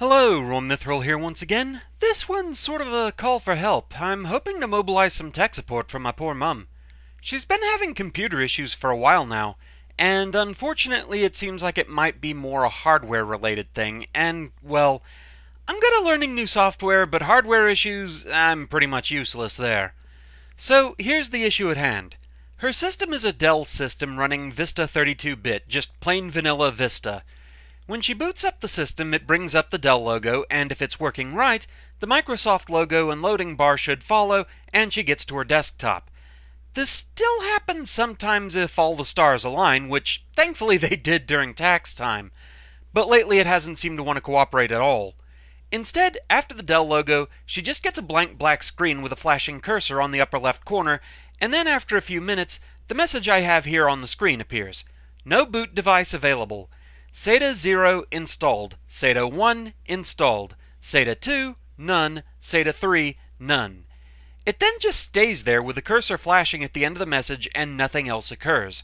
Hello, Roahm Mythril here once again. This one's sort of a call for help. I'm hoping to mobilize some tech support for my poor mum. She's been having computer issues for a while now, and unfortunately it seems like it might be more a hardware related thing, and, well, I'm good at learning new software, but hardware issues, I'm pretty much useless there. So, here's the issue at hand. Her system is a Dell system running Vista 32 bit, just plain vanilla Vista. When she boots up the system, it brings up the Dell logo, and if it's working right, the Microsoft logo and loading bar should follow, and she gets to her desktop. This still happens sometimes if all the stars align, which thankfully they did during tax time, but lately it hasn't seemed to want to cooperate at all. Instead, after the Dell logo, she just gets a blank black screen with a flashing cursor on the upper left corner, and then after a few minutes, the message I have here on the screen appears. No boot device available. SATA 0 installed, SATA 1 installed, SATA 2 none, SATA 3 none. It then just stays there with the cursor flashing at the end of the message and nothing else occurs.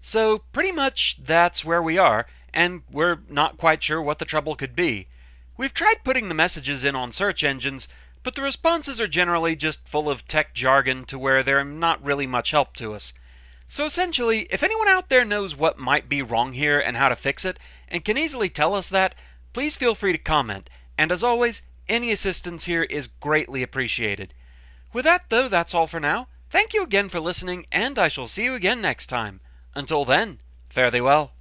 So, pretty much that's where we are, and we're not quite sure what the trouble could be. We've tried putting the messages in on search engines, but the responses are generally just full of tech jargon to where they're not really much help to us. So essentially, if anyone out there knows what might be wrong here and how to fix it, and can easily tell us that, please feel free to comment. And as always, any assistance here is greatly appreciated. With that, though, that's all for now. Thank you again for listening, and I shall see you again next time. Until then, fare thee well.